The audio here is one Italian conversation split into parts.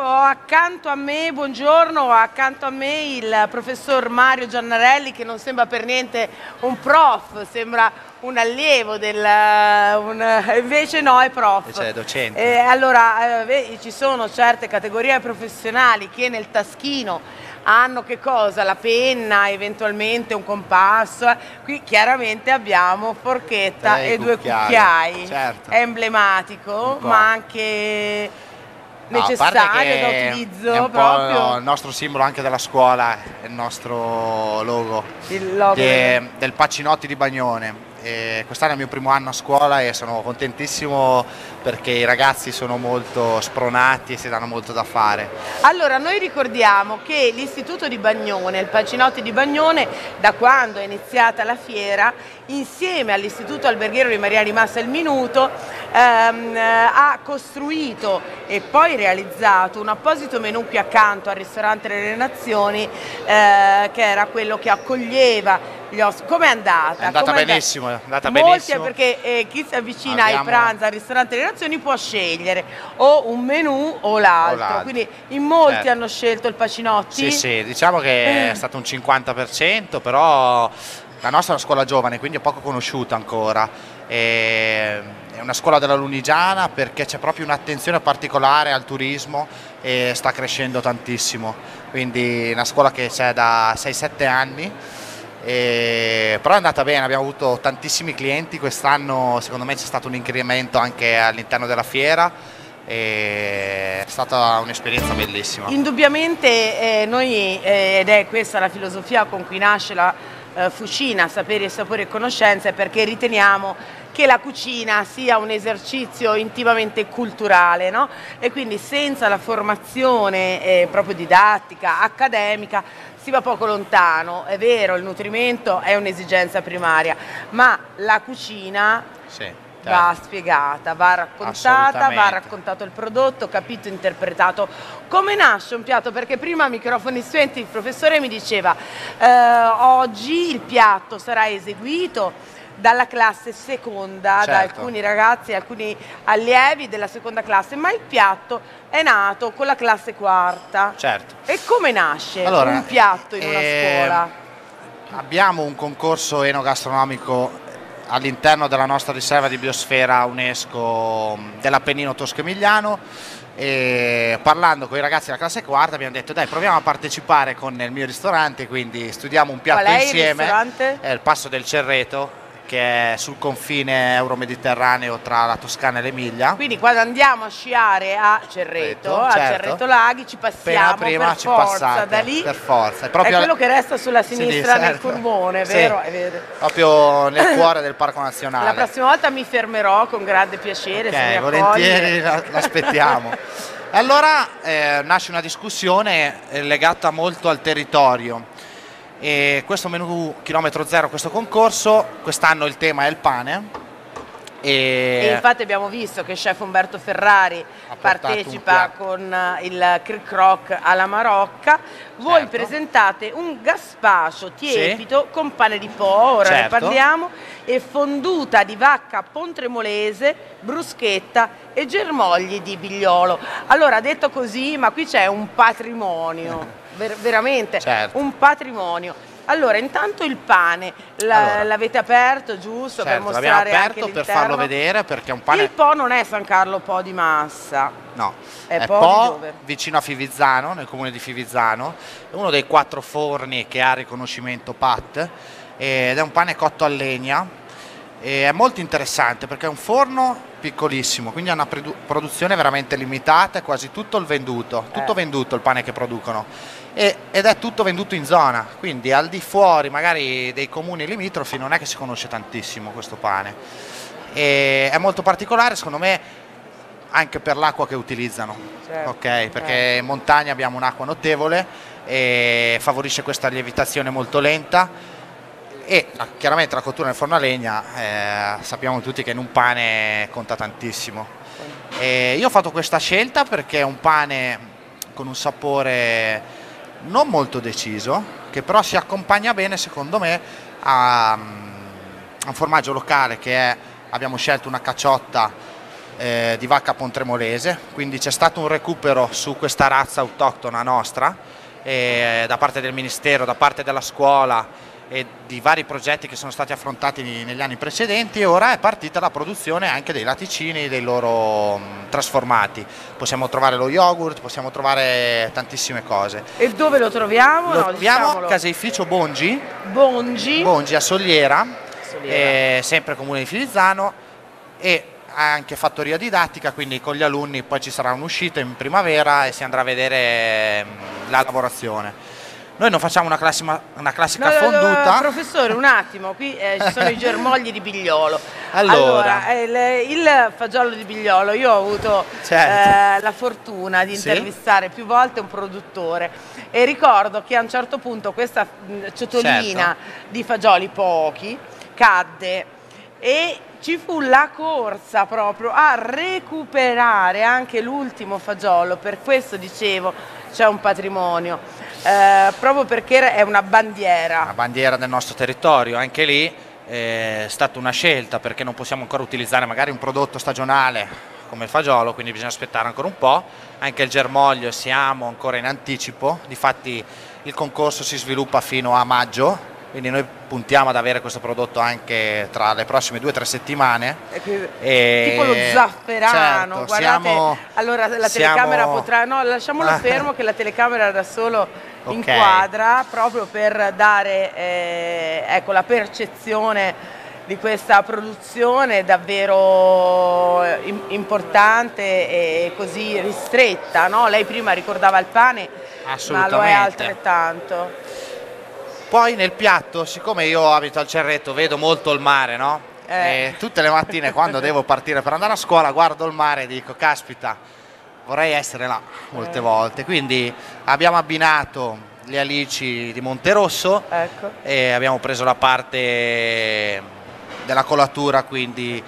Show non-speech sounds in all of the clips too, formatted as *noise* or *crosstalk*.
Ecco, ho accanto a me, buongiorno, ho accanto a me il professor Mario Giannarelli che non sembra per niente un prof, sembra un allievo del... Un, invece no, è prof. Invece è docente. Eh, allora, eh, ci sono certe categorie professionali che nel taschino hanno che cosa? La penna, eventualmente un compasso. Qui chiaramente abbiamo forchetta Tre e due cucchiai, cucchiai. certo. È emblematico, ma anche necessario da È utilizzo un po' proprio. il nostro simbolo anche della scuola, è il nostro logo, Il logo del- del Pacinotti di Bagnone. Quest'anno è il mio primo anno a scuola e sono contentissimo perché i ragazzi sono molto spronati e si danno molto da fare. Allora, noi ricordiamo che l'Istituto di Bagnone, il Pacinotti di Bagnone, da quando è iniziata la fiera, insieme all'Istituto Alberghiero di Maria di Massa Il Minuto, ehm, eh, ha costruito e poi realizzato un apposito menù qui accanto al ristorante delle Nazioni, eh, che era quello che accoglieva ospiti. Com'è andata? È andata Com'è benissimo, è andata Molti benissimo. perché eh, chi si avvicina ai Abbiamo- pranzi al ristorante delle Nazioni può scegliere o un menù o l'altro. Quindi in molti Certo. hanno scelto il Pacinotti. Sì, sì, diciamo che Eh. è stato un 50%, però la nostra è una scuola giovane, quindi è poco conosciuta ancora. E È una scuola della Lunigiana perché c'è proprio un'attenzione particolare al turismo e sta crescendo tantissimo. Quindi è una scuola che c'è da 6-7 anni. E- però è andata bene, abbiamo avuto tantissimi clienti, quest'anno secondo me c'è stato un incremento anche all'interno della fiera è stata un'esperienza bellissima. Indubbiamente eh, noi, eh, ed è questa la filosofia con cui nasce la eh, Fucina, sapere, sapore e conoscenze, perché riteniamo che la cucina sia un esercizio intimamente culturale no? e quindi senza la formazione eh, proprio didattica, accademica, si va poco lontano. È vero, il nutrimento è un'esigenza primaria, ma la cucina Sì, va certo. spiegata, va raccontata, va raccontato il prodotto, capito, interpretato. Come nasce un piatto? Perché prima a microfoni spenti il professore mi diceva eh, oggi il piatto sarà eseguito dalla classe seconda, da Certo. alcuni ragazzi, alcuni allievi della seconda classe, ma il piatto è nato con la classe quarta. Certo. E come nasce Allora, un piatto in una eh, scuola? Abbiamo un concorso enogastronomico all'interno della nostra riserva di biosfera UNESCO dell'Appennino Tosco-Emiliano e parlando con i ragazzi della classe quarta abbiamo detto dai proviamo a partecipare con il mio ristorante quindi studiamo un piatto Qual è il insieme ristorante? è il Passo del Cerreto che è sul confine euro-mediterraneo tra la Toscana e l'Emilia Quindi quando andiamo a sciare a Cerreto, a Certo. Cerreto Laghi, ci passiamo prima per ci forza passate da lì. per forza È proprio quello che resta sulla Sì, sinistra nel certo. curvone, Sì. vero? È vero. proprio nel *coughs* cuore del Parco Nazionale La prossima volta mi fermerò con grande piacere. se mi Ok, accoglie. volentieri la- *laughs* l'aspettiamo. Allora eh, nasce una discussione eh, legata molto al territorio. E questo menù chilometro zero, questo concorso, quest'anno il tema è il pane. E E, infatti abbiamo visto che chef Umberto Ferrari partecipa con eh, il Cric Croc alla Marocca. Voi Certo. presentate un gaspacio tiepido con pane di po', ora ne Certo. parliamo, e fonduta di vacca pontremolese, bruschetta e germogli di bigliolo. Allora, detto così, ma qui c'è un patrimonio, ver- veramente Certo. un patrimonio. Allora, intanto il pane la- Allora. l'avete aperto, giusto, per certo, l'abbiamo mostrare aperto per farlo vedere perché è un pane Il Po non è San Carlo Po di Massa. No, È è, Po Po, vicino a Fivizzano, nel comune di Fivizzano, è uno dei quattro forni che ha riconoscimento PAT ed è un pane cotto a legna e è molto interessante perché è un forno piccolissimo, quindi ha una produ- produzione veramente limitata, è quasi tutto il venduto, tutto Eh. venduto il pane che producono e- ed è tutto venduto in zona, quindi al di fuori magari dei comuni limitrofi non è che si conosce tantissimo questo pane. E è molto particolare secondo me anche per l'acqua che utilizzano, Certo, ok? Perché in montagna abbiamo un'acqua notevole e favorisce questa lievitazione molto lenta e chiaramente la cottura nel forno a legna eh, sappiamo tutti che in un pane conta tantissimo. E io ho fatto questa scelta perché è un pane con un sapore non molto deciso, che però si accompagna bene secondo me a, a un formaggio locale che è, abbiamo scelto una cacciotta eh, di vacca pontremolese, quindi c'è stato un recupero su questa razza autoctona nostra eh, da parte del Ministero, da parte della scuola e di vari progetti che sono stati affrontati negli anni precedenti e ora è partita la produzione anche dei latticini, dei loro mh, trasformati. Possiamo trovare lo yogurt, possiamo trovare tantissime cose. E dove lo troviamo? Lo No, troviamo diciamolo. a caseificio Bongi, Bongi. Bongi a Soliera, Soliera. eh, sempre comune di Filizzano e anche fattoria didattica, quindi con gli alunni poi ci sarà un'uscita in primavera e si andrà a vedere mh, la lavorazione. Noi non facciamo una classica, una classica No, no, no, fonduta. professore, un attimo, qui eh, ci sono i *laughs* germogli di Bigliolo. Allora. eh, il, il fagiolo di Bigliolo, io ho avuto Certo. eh, la fortuna di Sì. intervistare più volte un produttore e ricordo che a un certo punto questa mh, ciotolina Certo. di fagioli pochi cadde e ci fu la corsa proprio a recuperare anche l'ultimo fagiolo, per questo dicevo c'è un patrimonio, eh, proprio perché è una bandiera. una bandiera del nostro territorio, anche lì eh, è stata una scelta perché non possiamo ancora utilizzare magari un prodotto stagionale come il fagiolo, quindi bisogna aspettare ancora un po', anche il germoglio siamo ancora in anticipo, difatti il concorso si sviluppa fino a maggio, quindi noi puntiamo ad avere questo prodotto anche tra le prossime due o tre settimane. E E- tipo lo zafferano, certo, guardate, siamo- allora la siamo- telecamera potrà, no lasciamolo *laughs* fermo che la telecamera da solo Ok. inquadra proprio per dare eh, ecco, la percezione di questa produzione davvero eh, im- importante e così ristretta, no? lei prima ricordava il pane, ma lo è altrettanto. Poi nel piatto, siccome io abito al Cerreto, vedo molto il mare, no? Eh. Tutte le mattine quando *laughs* devo partire per andare a scuola guardo il mare e dico, caspita, vorrei essere là molte Eh. volte. Quindi abbiamo abbinato le alici di Monterosso Ecco. e abbiamo preso la parte della colatura, quindi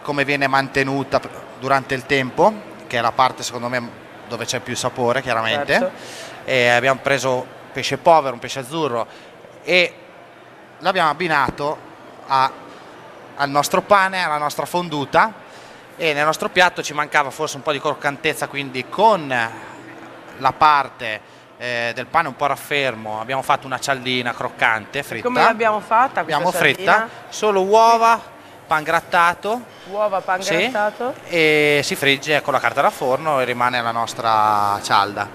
come viene mantenuta durante il tempo, che è la parte secondo me dove c'è più sapore chiaramente. Certo. E abbiamo preso pesce povero, un pesce azzurro e l'abbiamo abbinato a- al nostro pane, alla nostra fonduta e nel nostro piatto ci mancava forse un po' di croccantezza, quindi con la parte eh, del pane un po' raffermo abbiamo fatto una cialdina croccante, fritta. Come l'abbiamo fatta? Abbiamo fritta, sardina? solo uova, pan grattato Uova pan sì, grattato? e si frigge con la carta da forno e rimane la nostra cialda.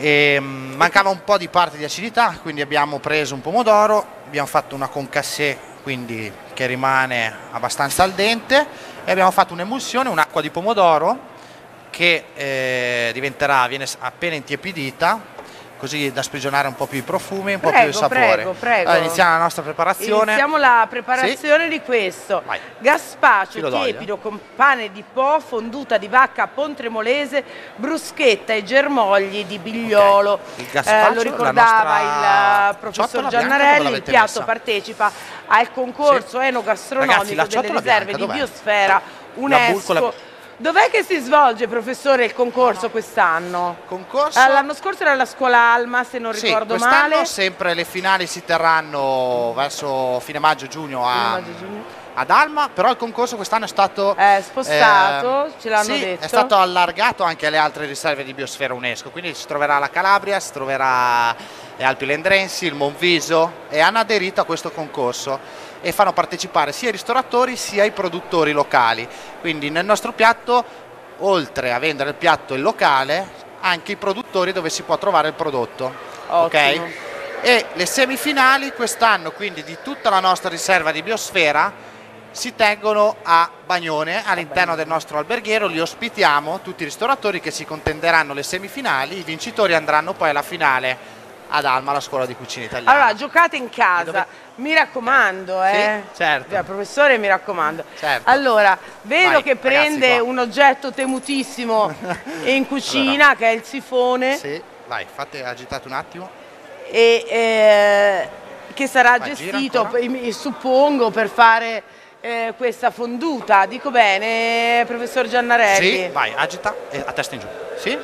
E, mm, mancava un po' di parte di acidità, quindi abbiamo preso un pomodoro, abbiamo fatto una concassé, quindi che rimane abbastanza al dente, e abbiamo fatto un'emulsione, un'acqua di pomodoro che eh, diventerà, viene appena intiepidita, così da sprigionare un po' più i profumi, un po' più Prego, il sapore. prego, prego. Allora, iniziamo la nostra preparazione. Iniziamo la preparazione di questo. Vai. D'olio. tiepido con pane di po, fonduta di vacca pontremolese, bruschetta e germogli di bigliolo. Ok. Il gazpacio, Eh, lo ricordava il eh, professor Giannarelli, il piatto messa? partecipa al concorso Sì. enogastronomico Ragazzi, delle riserve bianca di biosfera UNESCO. Dov'è che si svolge, professore, il concorso quest'anno? Concorso. Ah, L'anno scorso era alla scuola Alma, se non Sì, ricordo quest'anno male. sempre le finali si terranno verso fine maggio-giugno a, ad Alma, però il concorso quest'anno è stato È spostato, eh, ce l'hanno sì, detto. È stato allargato anche alle altre riserve di biosfera UNESCO, quindi si troverà la Calabria, si troverà le Alpi Lendrensi, il Monviso e hanno aderito a questo concorso e fanno partecipare sia i ristoratori sia i produttori locali. Quindi nel nostro piatto, oltre a vendere il piatto in locale, anche i produttori dove si può trovare il prodotto. Ottimo. ok? E le semifinali quest'anno, quindi di tutta la nostra riserva di biosfera, si tengono a Bagnone all'interno del nostro alberghiero, li ospitiamo, tutti i ristoratori che si contenderanno le semifinali, i vincitori andranno poi alla finale ad Alma, la scuola di cucina italiana. Allora, giocate in casa, Dove- mi raccomando, eh. Sì, certo. Via, professore, mi raccomando. Certo. Allora, vedo Vai, che prende ragazzi, un oggetto temutissimo *laughs* in cucina, che è il sifone, Sì, vai, fate agitate un attimo. e eh, che sarà Vai, gestito, suppongo, per fare eh, questa fonduta. Dico bene, professor Giannarelli? Sì, vai, agita e a testa in giù. Sì?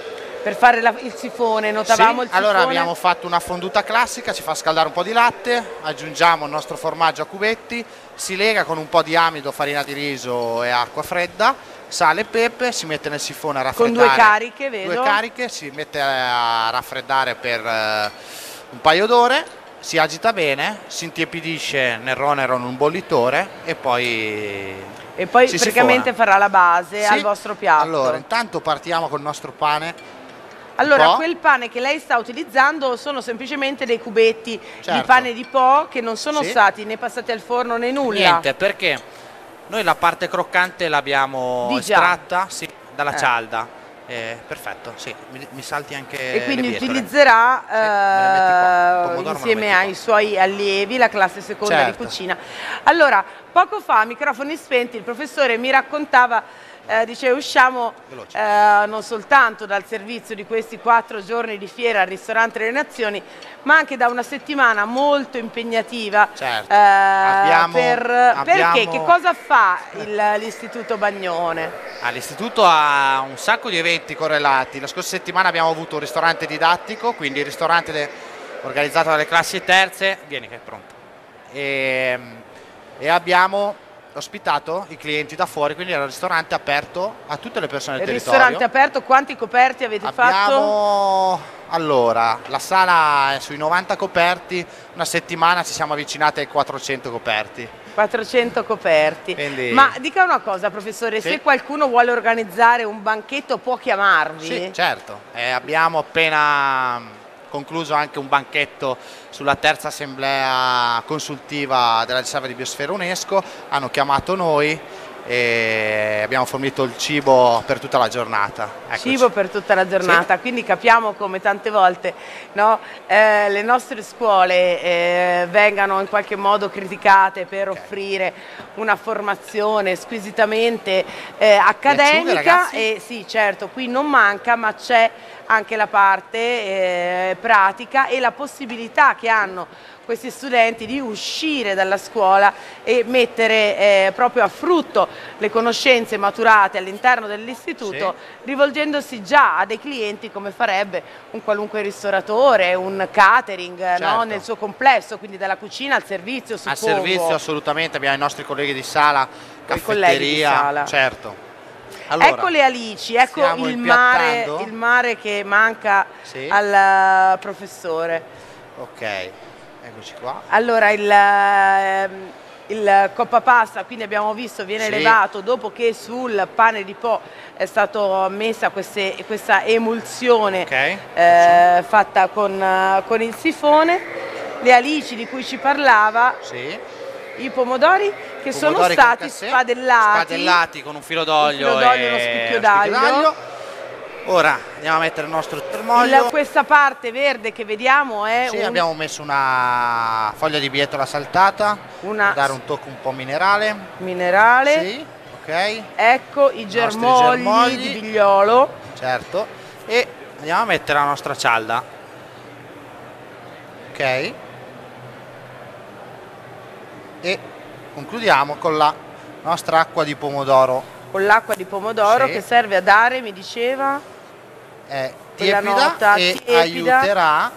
Per fare la, il sifone, notavamo sì, il sifone. Allora abbiamo fatto una fonduta classica, si fa scaldare un po' di latte, aggiungiamo il nostro formaggio a cubetti, si lega con un po' di amido, farina di riso e acqua fredda, sale e pepe, si mette nel sifone a raffreddare. Con due cariche, vedo. Due cariche, si mette a raffreddare per eh, un paio d'ore, si agita bene, si intiepidisce nel ronero in un bollitore e poi e poi praticamente sifona. farà la base sì. al vostro piatto. Allora, intanto partiamo col nostro pane allora, quel pane che lei sta utilizzando sono semplicemente dei cubetti certo. di pane di Po che non sono sì. stati né passati al forno né nulla. Niente, perché noi la parte croccante l'abbiamo estratta sì, dalla eh. cialda. Eh, perfetto, sì, mi, mi, salti anche E quindi utilizzerà sì, eh, insieme ai suoi allievi la classe seconda certo. di cucina. Allora, poco fa, microfoni spenti, il professore mi raccontava eh, dice usciamo eh, non soltanto dal servizio di questi quattro giorni di fiera al ristorante delle nazioni ma anche da una settimana molto impegnativa certo. eh, abbiamo, per, abbiamo... perché che cosa fa l'istituto Bagnone? Ah, l'istituto ha un sacco di eventi correlati la scorsa settimana abbiamo avuto un ristorante didattico quindi il ristorante de... organizzato dalle classi terze vieni che è pronto e, ehm, e abbiamo ospitato i clienti da fuori, quindi era un ristorante aperto a tutte le persone del il territorio. ristorante aperto, quanti coperti avete Abbiamo... fatto? Allora, la sala è sui 90 coperti, una settimana ci siamo avvicinati ai 400 coperti. 400 coperti. Quindi... Ma dica una cosa, professore, sì? se qualcuno vuole organizzare un banchetto può chiamarvi? Sì, certo. Eh, abbiamo appena concluso anche un banchetto sulla terza assemblea consultiva della riserva di biosfera UNESCO, hanno chiamato noi e abbiamo fornito il cibo per tutta la giornata. Eccoci. Cibo per tutta la giornata, sì. quindi capiamo come tante volte no, eh, le nostre scuole eh, vengano in qualche modo criticate per okay. offrire una formazione squisitamente eh, accademica e sì certo qui non manca ma c'è anche la parte eh, pratica e la possibilità che hanno questi studenti di uscire dalla scuola e mettere eh, proprio a frutto le conoscenze maturate all'interno dell'istituto sì. rivolgendosi già a dei clienti come farebbe un qualunque ristoratore, un catering certo. no? nel suo complesso, quindi dalla cucina al servizio suppongo. Al servizio assolutamente, abbiamo i nostri colleghi di sala, caffetteria, sala. certo. Allora, ecco le alici, ecco il mare, il mare, che manca sì. al professore. Ok, eccoci qua. Allora il, ehm, il coppa pasta, quindi abbiamo visto, viene sì. levato dopo che sul pane di Po è stata messa queste, questa emulsione okay. eh, fatta con, con il sifone. Le alici di cui ci parlava. Sì i pomodori che pomodori sono stati spadellati, spadellati con un filo d'olio e uno spicchio d'aglio. Ora andiamo a mettere il nostro termoglio. questa parte verde che vediamo è sì, un... abbiamo messo una foglia di bietola saltata una... per dare un tocco un po' minerale. Minerale. Sì, ok. Ecco i germogli, germogli di bigliolo. Certo. E andiamo a mettere la nostra cialda. Ok e concludiamo con la nostra acqua di pomodoro. Con l'acqua di pomodoro sì. che serve a dare, mi diceva, è tiepida e tiepida. aiuterà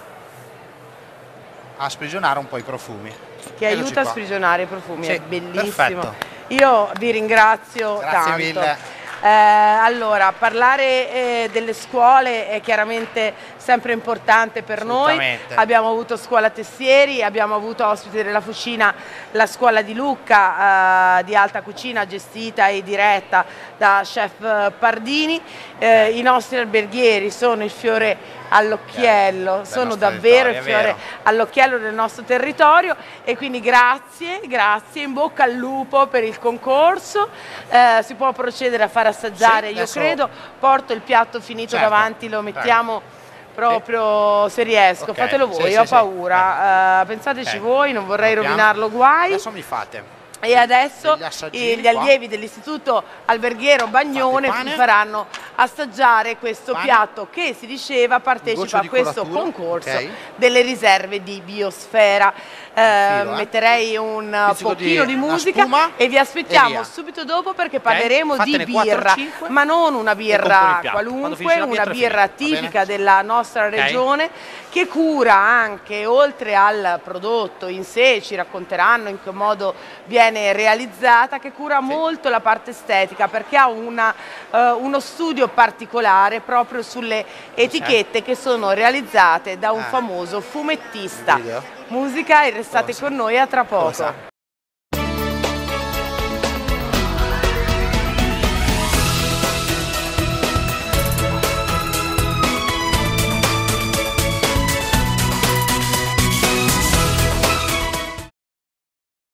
a sprigionare un po' i profumi. Che Eccoci aiuta qua. a sprigionare i profumi, sì, è bellissimo. Perfetto. Io vi ringrazio Grazie tanto. mille. Eh, allora, parlare eh, delle scuole è chiaramente sempre importante per noi. Abbiamo avuto scuola Tessieri, abbiamo avuto ospite della Fucina la scuola di Lucca eh, di alta cucina gestita e diretta da chef Pardini. Eh, I nostri alberghieri sono il fiore all'occhiello, sono davvero il fiore all'occhiello del nostro territorio e quindi grazie, grazie, in bocca al lupo per il concorso, eh, si può procedere a far assaggiare, sì, io credo, porto il piatto finito certo, davanti, lo mettiamo proprio se riesco, okay. fatelo voi, sì, ho sì, paura, uh, pensateci okay. voi, non vorrei Proviamo. rovinarlo guai. Adesso mi fate e adesso gli allievi dell'istituto alberghiero Bagnone vi faranno assaggiare questo Pane. piatto che si diceva partecipa a questo concorso okay. delle riserve di biosfera eh, filo, eh. metterei un Pizzico pochino di, di musica e vi aspettiamo e subito dopo perché parleremo okay. di birra ma non una birra qualunque una birra tipica della nostra okay. regione che cura anche oltre al prodotto in sé ci racconteranno in che modo viene realizzata che cura sì. molto la parte estetica perché ha una, uh, uno studio particolare proprio sulle etichette che sono realizzate da un ah. famoso fumettista musica e restate Cosa? con noi a tra poco. Cosa?